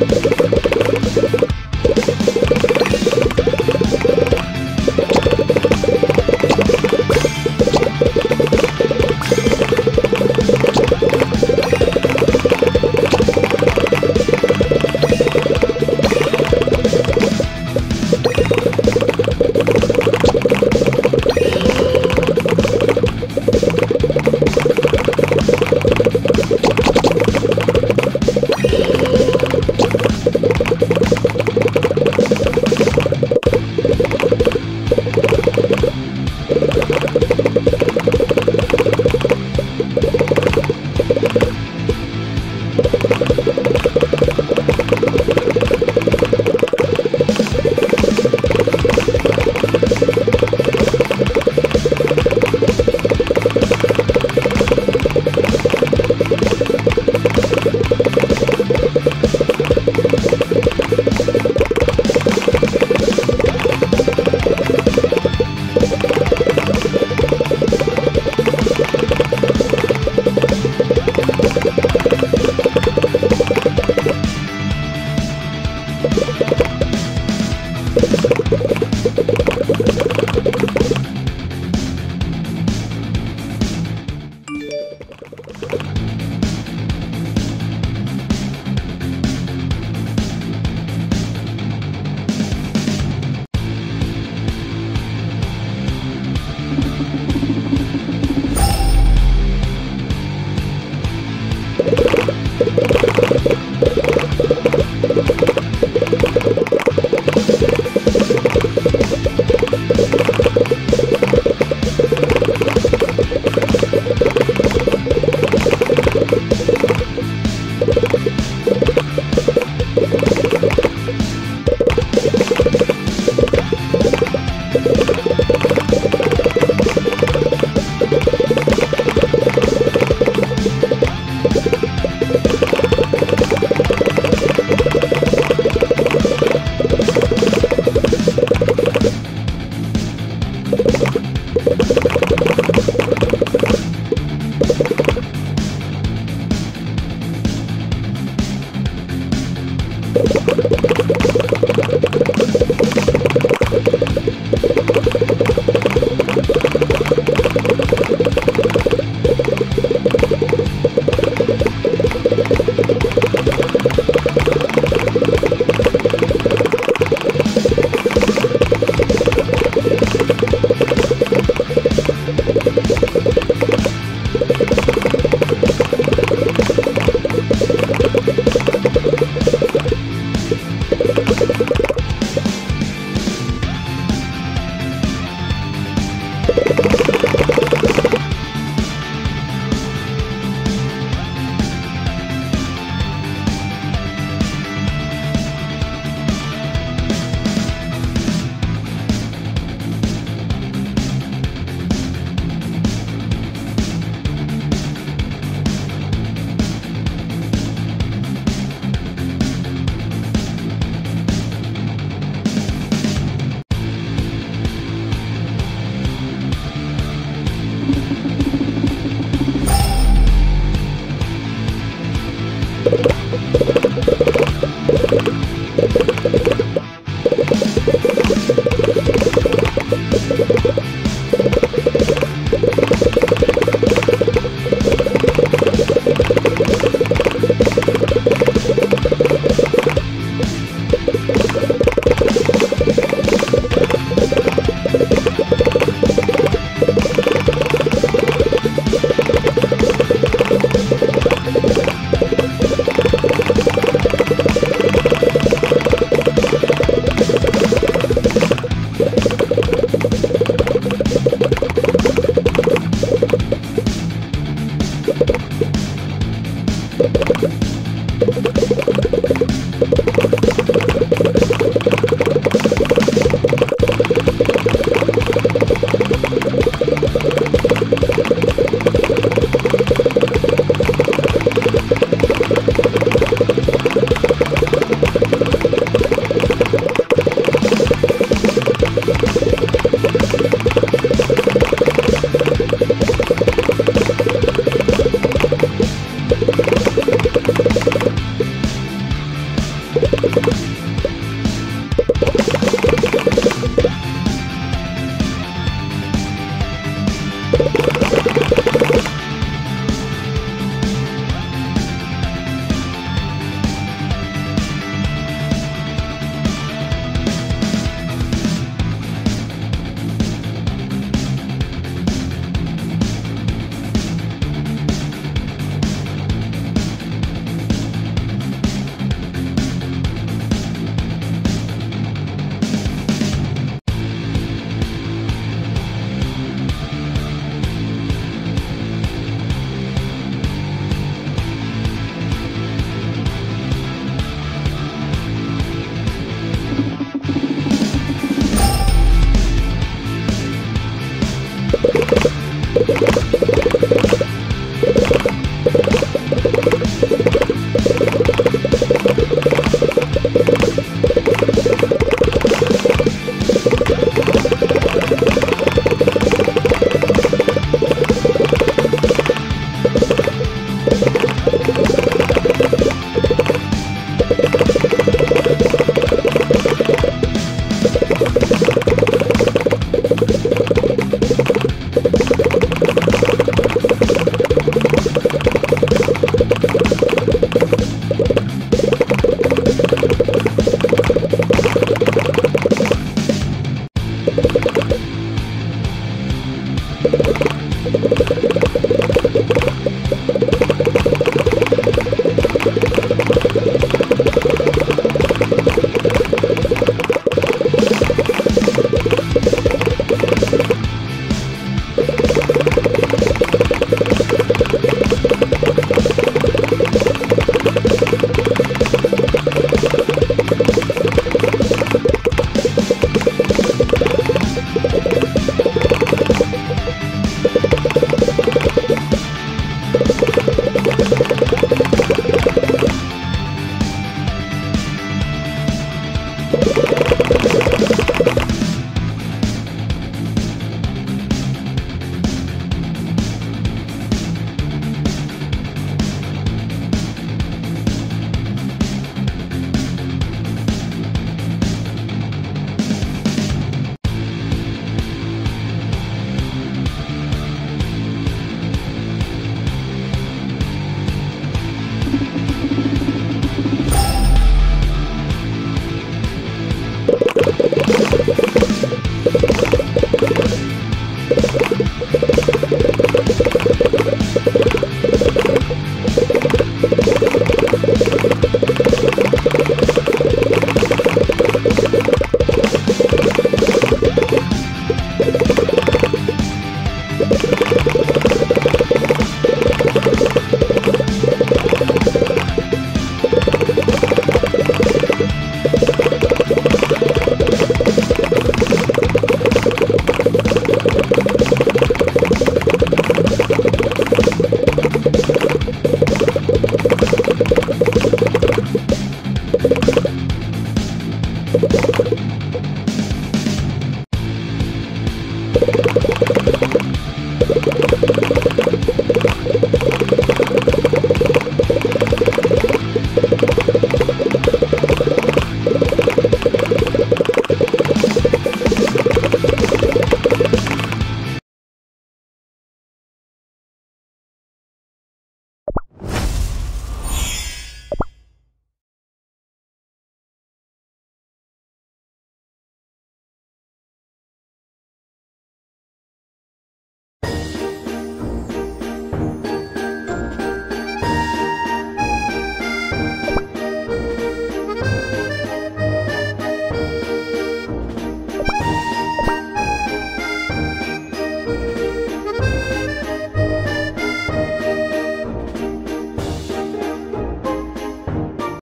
you